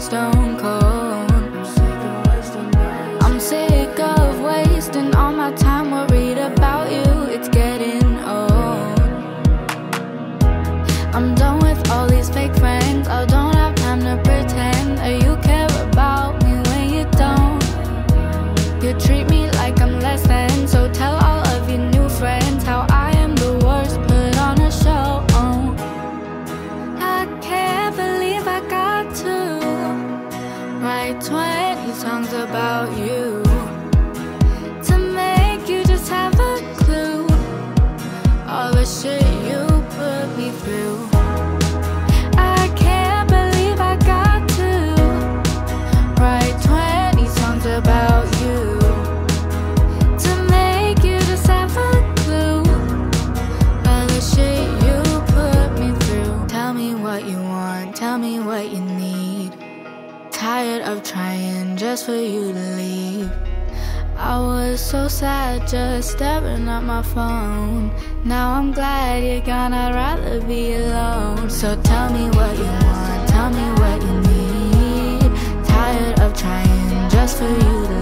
stone cold I'm sick of wasting all my time worried about you. It's getting old. I'm done with all these fake friends. I don't have time to pretend. That you care about me when you don't. You're about you. Just for you to leave. I was so sad just staring at my phone. Now I'm glad you're gone, I'd rather be alone. So tell me what you want, tell me what you need. Tired of trying just for you to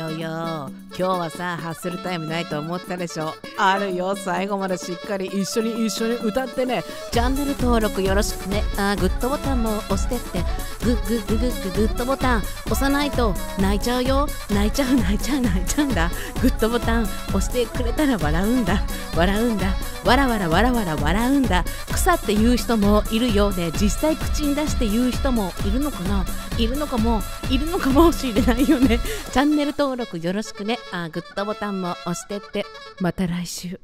よよ。今日はさハッスルタイムないと思ったでしょ。あるよ。最後までしっかり一緒に一緒に歌ってね。チャンネル登録よろしくね。あグッドボタンも押してって。グッグッググッグッドボタン押さないと泣いちゃうよ。泣いちゃう泣いちゃう泣いちゃうんだ。グッドボタン押してくれたら笑うんだ。笑うんだ。わらわらわらわら笑うんだ。草って言う人もいるようで実際口に出して言う人もいるのかな。いるのかもいるのかもしれないよね。チャンネル登録登録よろしくね。あグッドボタンも押してって。また来週。